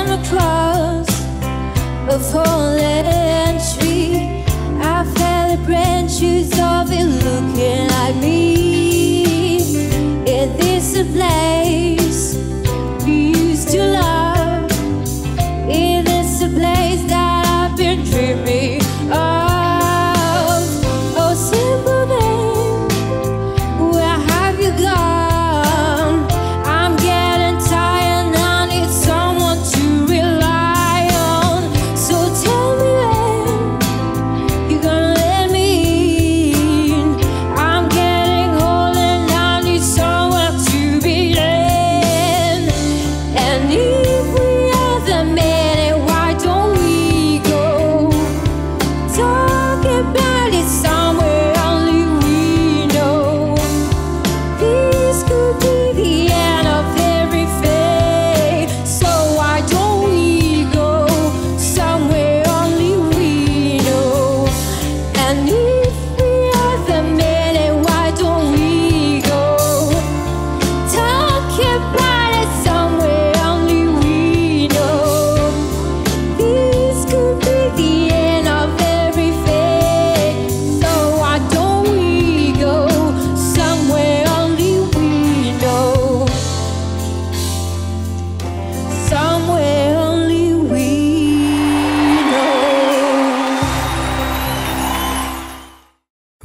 Santa Claus of Tree. I fell a branch,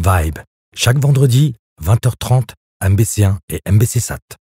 Vibe, chaque vendredi, 20h30, MBC1 et MBC Sat.